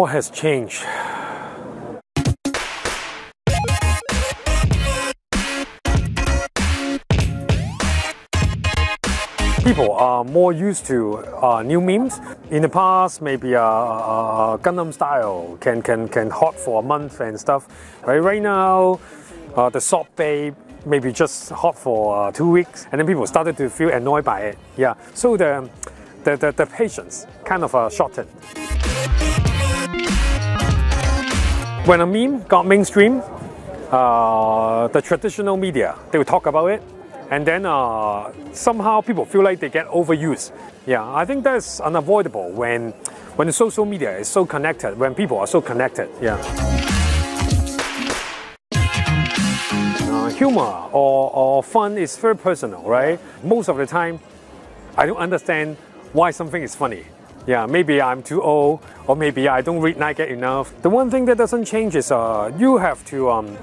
What has changed? People are more used to uh, new memes. In the past, maybe a uh, uh, Gangnam style can, can, can hot for a month and stuff. Right, right now, uh, the Salt Bae maybe just hot for uh, two weeks, and then people started to feel annoyed by it. Yeah, so the the, the, the patience kind of uh, shortened. When a meme got mainstream, uh, the traditional media they would talk about it, and then uh, somehow people feel like they get overused. Yeah, I think that's unavoidable when when social media is so connected, when people are so connected. Yeah. humor or, or fun is very personal, right? Most of the time, I don't understand why something is funny. Yeah, maybe I'm too old, or maybe I don't read 9GAG enough. The one thing that doesn't change is uh, you have to um,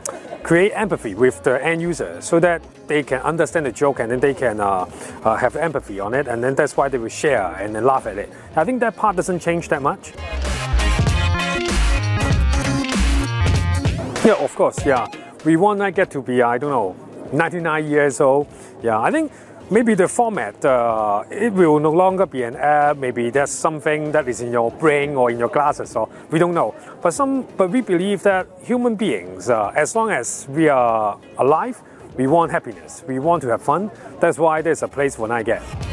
create empathy with the end user so that they can understand the joke and then they can uh, uh, have empathy on it, and then that's why they will share and then laugh at it. I think that part doesn't change that much. Yeah, of course, yeah we want get to be, I don't know, 99 years old. Yeah, I think maybe the format, uh, it will no longer be an app. Maybe there's something that is in your brain or in your glasses, or we don't know. But some, but we believe that human beings, uh, as long as we are alive, we want happiness. We want to have fun. That's why there's a place for 9GAG.